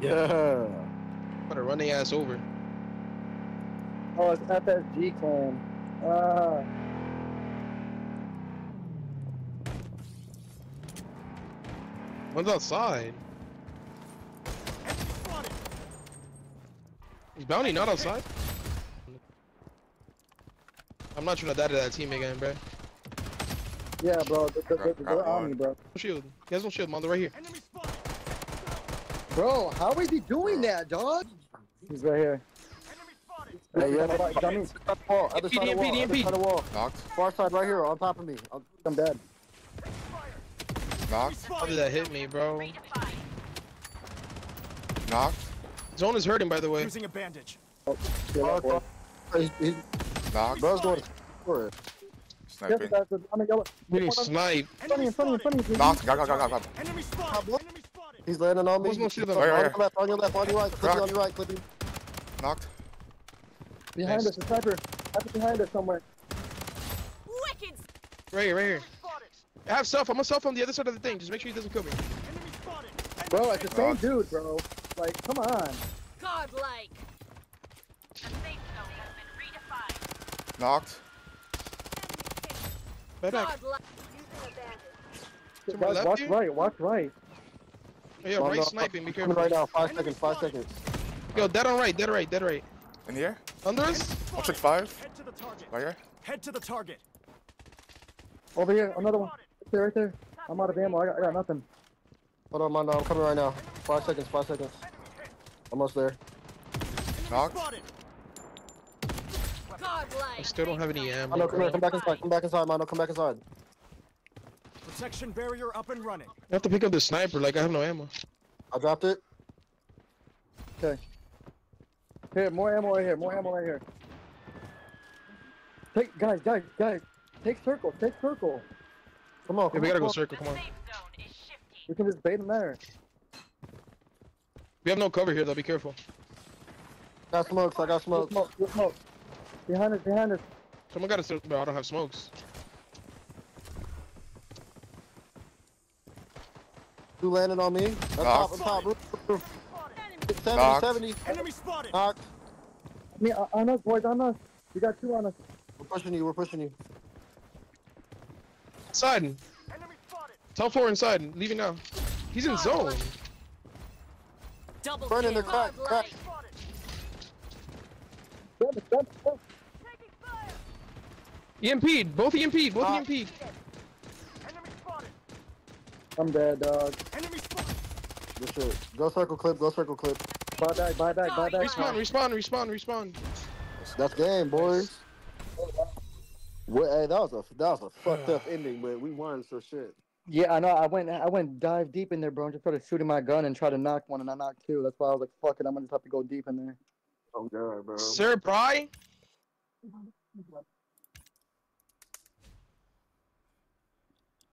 Yeah. Better run the ass over. Oh, it's FSG clan. Uh, One's outside. Is Bounty not outside? I'm not trying to die to that team again, bro. yeah, bro. They're, they're, Grab- they're grab on one. me, bro. Shield. He has no shield, man. They're right here. Bro, how is he doing that, dog? He's right here. Hey, yeah. Dummy. Other side of the wall. Other side of the wall. Other side of the wall. Knocked. Far side right here on top of me. I'm, I'm dead. Knocked. How did that hit me, bro? Knocked. Zone is hurting, by the way. Using a bandage. Oh, yeah, far, that He, he, Knocked. bro's going for it. Yeah, Sniping. that's the- I'm a yellow. Getting sniped. In front of you, in front of you, in front of you. Knocked. Got, got, got, got, got. Enemy spotted. Enemy spotted. He's landing on me. What's no shield on? on, Right, right, your left, on your left, on your right. Clippy on your right, Clippy. Knocked. Behind Nice. us, a sniper. Sniper behind us somewhere. Wicked Right here, right here. I have self. I'm gonna self on the other side of the thing. Just make sure he doesn't kill me. Bro, it's the same Knocked. dude, bro. Like, come on. godlike. A safe zone has been redefined. Knocked. Back back. Watch, left watch right, watch right. Oh, yeah, right sniping. Be careful. right now. Five seconds. Five seconds. Yo, dead on right, dead right, dead right. In the air. Under us? One trick five. Head to the target. Right here. Head to the target. Over here, another one. Right there, right there. I'm out of ammo. I got, I got nothing. Hold on, man. I'm coming right now. Five seconds. Five seconds. Almost there. Knocked. I still don't have any ammo. Mano, come here. Come back inside. Come back inside, Mano. Come back inside. Protection barrier up and running. I have to pick up the sniper. Like I have no ammo. I dropped it. Okay. Here, more ammo right here. More ammo right here. Take, guys, guys, guys. Take circle. Take circle. Come on. Yeah, we on, gotta go circle. Come on. safe zone is shifting. We can just bait them there. We have no cover here though. Be careful. on. Got smokes. I got Good smokes. smoke. Smoke. Behind us. Behind us. Someone got to. Bro, I don't have smokes. Two landed on me. Up top. Up top. Roof, roof. 70, Knocked. 70. Enemy spotted. Knocked. Me, uh, on us, boys. On us. We got two on us. We're pushing you. We're pushing you. Inside. Enemy spotted. Top floor inside. Leave Leaving now. He's in zone. Double Burn in kill. the crack, crack. Godlike. It, damn it, damn. EMP'd. Both EMP'd. Both Ah. EMP'd. Enemy spotted. I'm dead, dog. Enemy spotted. Good shit. Go circle clip. Go circle clip. Buy back, buy back, buy back. Respawn. Respawn. Respawn. Respawn. That's game, boys. Well, hey, that was a that was a fucked up ending, but we won, so shit. Yeah, I know. I went, I went dive deep in there, bro, and just started shooting my gun and try to knock one, and I knocked two. That's why I was like, "Fuck it, I'm gonna just have to go deep in there." Oh god, bro. Sir Bry.